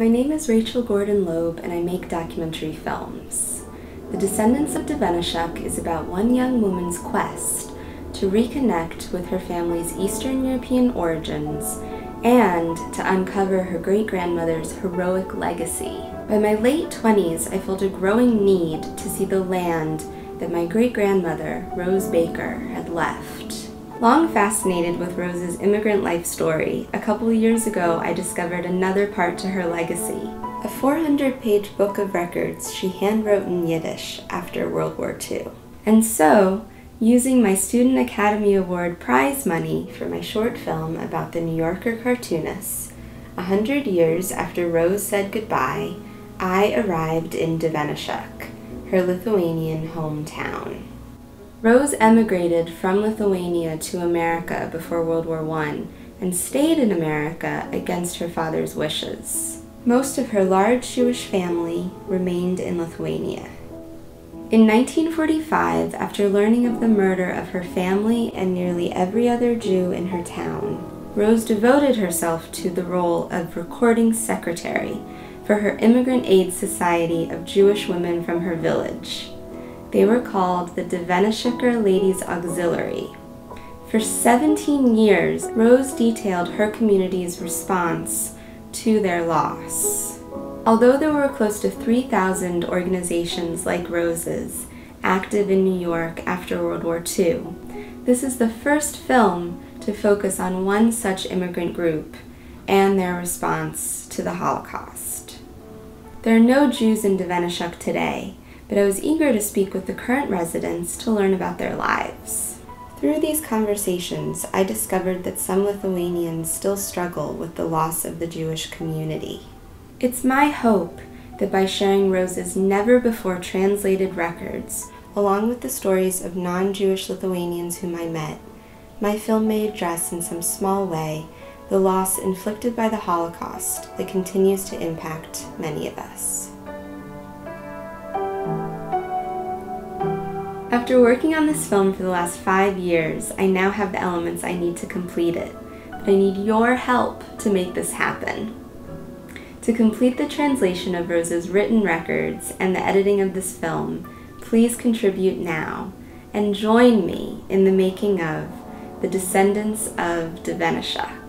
My name is Rachel Gordon Loube, and I make documentary films. The Descendants of Devenishuk is about one young woman's quest to reconnect with her family's Eastern European origins and to uncover her great grandmother's heroic legacy. By my late 20s, I felt a growing need to see the land that my great grandmother, Rose Baker, had left. Long fascinated with Rose's immigrant life story, a couple years ago I discovered another part to her legacy. A 400 page book of records she handwrote in Yiddish after World War II. And so, using my Student Academy Award prize money for my short film about the New Yorker cartoonist, a hundred years after Rose said goodbye, I arrived in Devenishuk, her Lithuanian hometown. Rose emigrated from Lithuania to America before World War I and stayed in America against her father's wishes. Most of her large Jewish family remained in Lithuania. In 1945, after learning of the murder of her family and nearly every other Jew in her town, Rose devoted herself to the role of recording secretary for her Immigrant Aid Society of Jewish women from her village. They were called the Devenishuker Ladies Auxiliary. For 17 years, Rose detailed her community's response to their loss. Although there were close to 3,000 organizations like Rose's active in New York after World War II, this is the first film to focus on one such immigrant group and their response to the Holocaust. There are no Jews in Devenishuk today, but I was eager to speak with the current residents to learn about their lives. Through these conversations, I discovered that some Lithuanians still struggle with the loss of the Jewish community. It's my hope that by sharing Rose's never before translated records, along with the stories of non Jewish Lithuanians whom I met, my film may address in some small way the loss inflicted by the Holocaust that continues to impact many of us. After working on this film for the last five years, I now have the elements I need to complete it. But I need your help to make this happen. To complete the translation of Rose's written records and the editing of this film, please contribute now and join me in the making of The Descendants of Devenishuk.